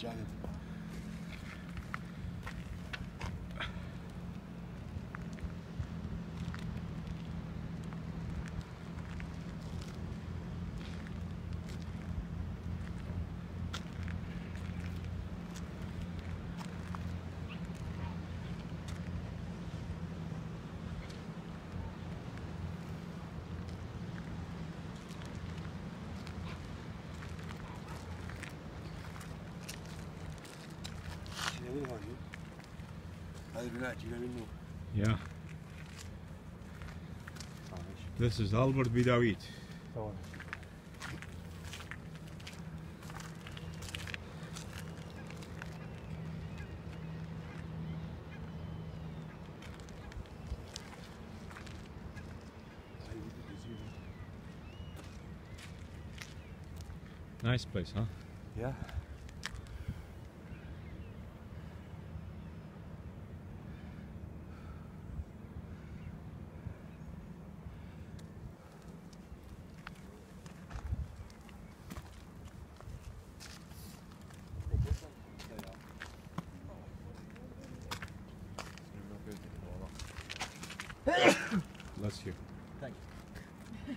jogging. Yeah. This is Albert Bidawit. Nice place, huh? Yeah. Bless you. Thank you.